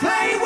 play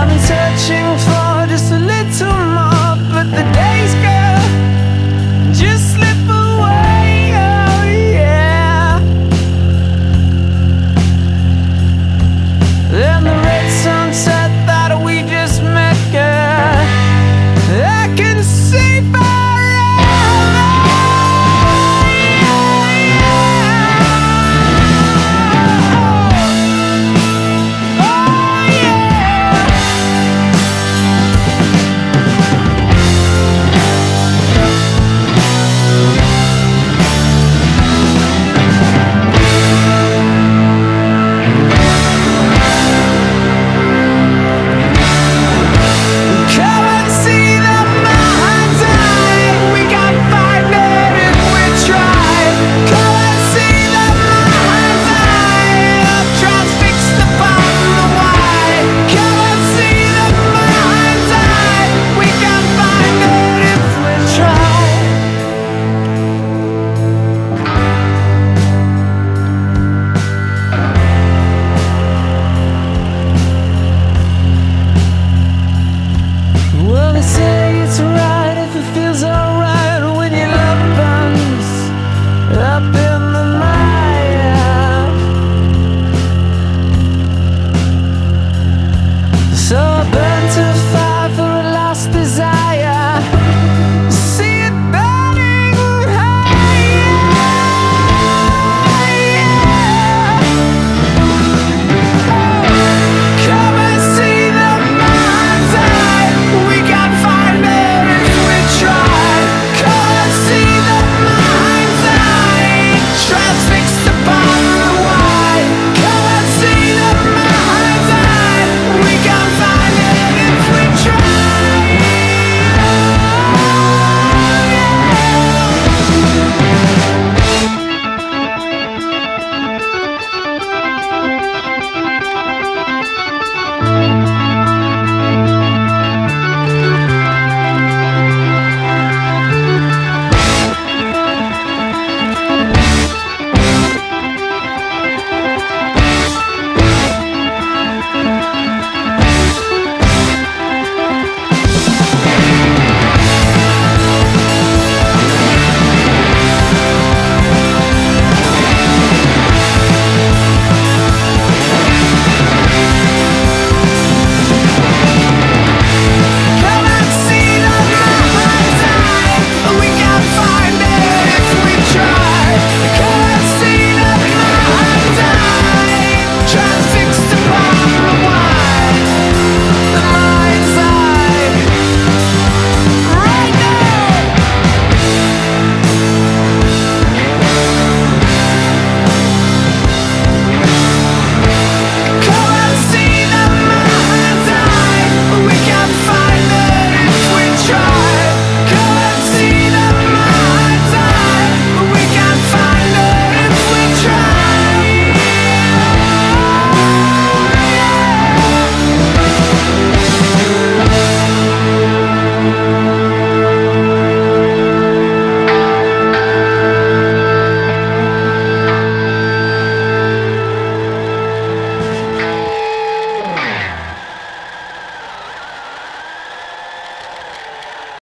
I've been searching for just a little more, but the days go gone.